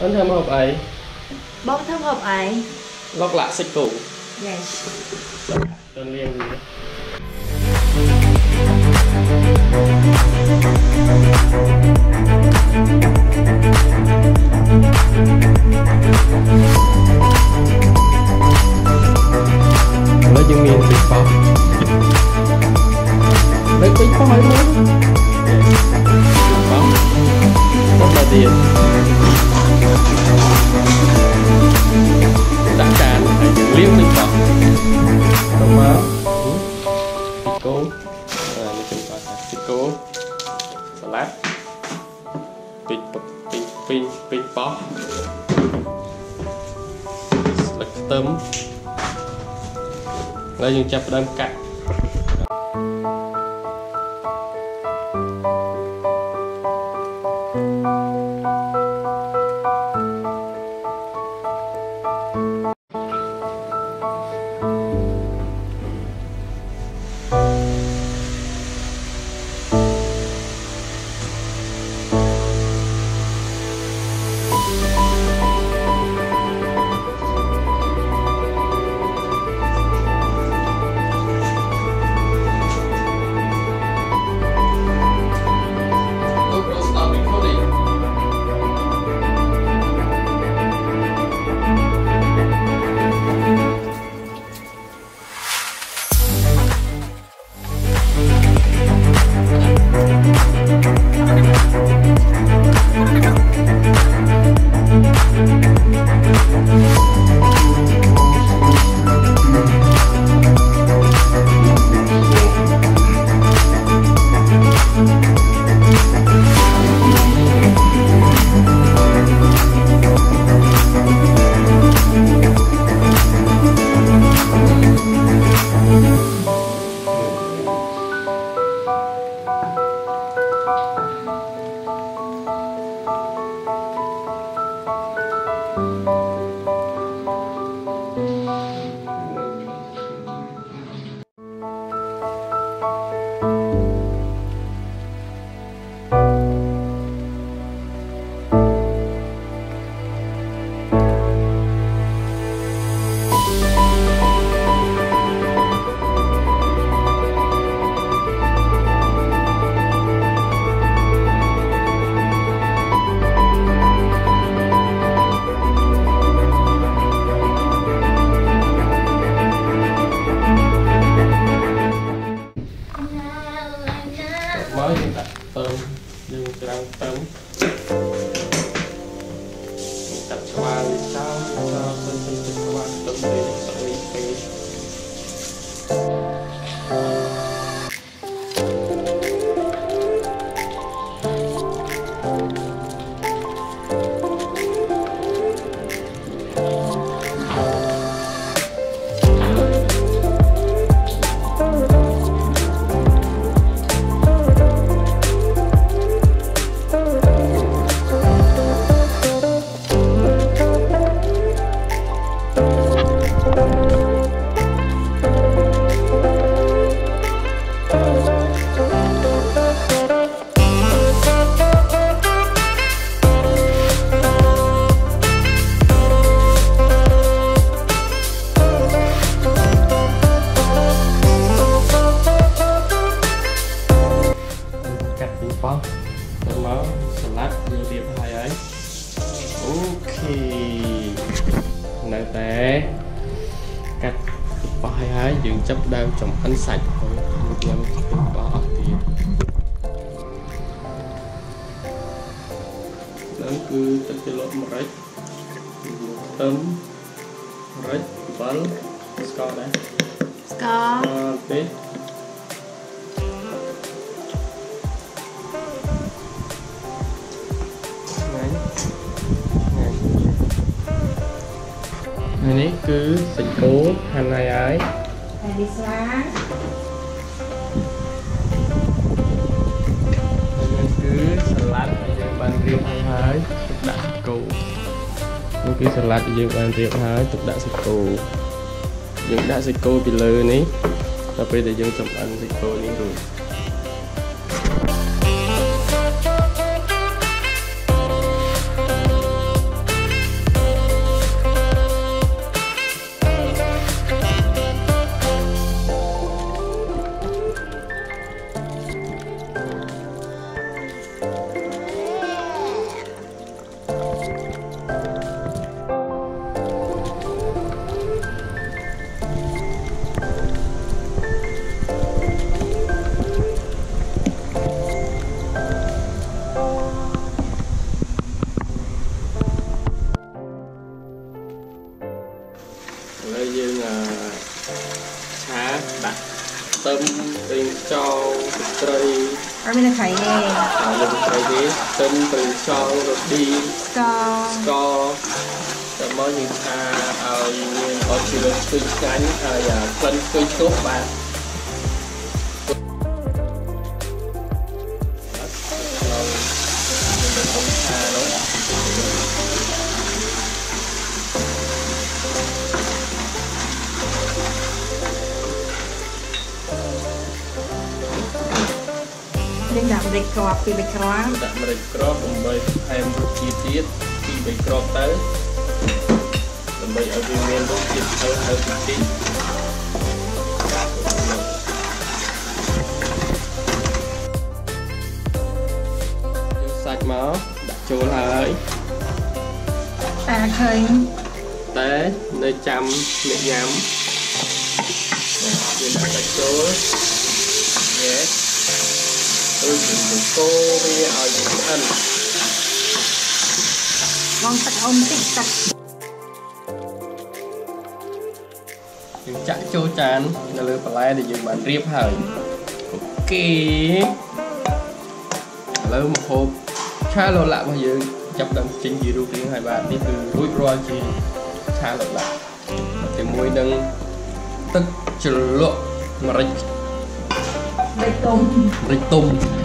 អូនធ្វើមកអីបងធ្វើហូបអីលុកលាក់សិចគោ Yes ទៅលៀងវាឥឡូវយើងមានពីប៉ោះលើកពីប៉ោះឲ្យមើលប៉ោះប៉ោះមកទៀត ដាក់ចានហើយយើងលាងពីប៉ោះទៅមកពីកូនអានេះចំប៉ោះពីកូនសាឡាត់ពីពីពីពីប៉ោះស្លឹកខ្ទឹមហើយយើងចាប់ផ្ដើមកាត់ មកយើងដាក់ ចាប់ផ្ដើមចំអិនសាច់ទៅញ៉ាំពីប៉ោះអស់ទៀតដល់គឺទឹកជ្រលក់ម្រេចខ្ទឹមម្រេចអំបិលស្ករដែរស្ករអត់ទេថ្ងៃថ្ងៃនេះគឺសាច់គោហាន់ហើយហើយហើយ នេះស្លាហើយនេះគឺសាឡាត់ដែលយើងបានរៀបហើយហើយទុកដាក់សាច់គោនេះគឺសាឡាត់ដែលយើងបានរៀបហើយទុកដាក់សាច់គោយើងដាក់សាច់គោពីលើនេះដល់ពេលដែលយើងចម្អិនសាច់គោនេះរួច ឆាដាក់ខ្ទឹមប្រេងខ្យងទឹកត្រីអត់មានត្រីទេអត់មានត្រីទេខ្ទឹមប្រេងខ្យងរ៉ូឌីស្ករស្ករតែមកយើងឆាឲ្យមានអត់ជាលុយស្ទុយឆ្ងាញ់ហើយក្លិនស្ទុយឈ្ងុយបាទ ដាក់ម្រេចគ្រាប់ពីរបីគ្រាប់ដាក់ម្រេចក្របដើម្បីថែមរសជាតិទៀតពីបីក្របទៅដើម្បីឲ្យវាមានរសជាតិហឹរហឹរបន្តិចយកសាច់មកដាក់ចូលហើយអាឃើញតែនៅចាំអ្នកញ៉ាំណាយើងដាក់សាច់ចូលយេ អឺយើងទៅកូរវាឲ្យវាឆ្អិនបងទឹកអុំតិចទឹកយើងចាក់ចូលចាននៅលើបន្លែដែលយើងបានរៀបហើយអូខេឥឡូវមកហូបឆាឡូឡាក់របស់យើងចាប់ផ្ដើមចេញជារូបរាងហើយបាទនេះគឺរួចរាល់ជាឆាឡូឡាក់ជាមួយនឹងទឹកជ្រលក់ម្រេច បេតុងម្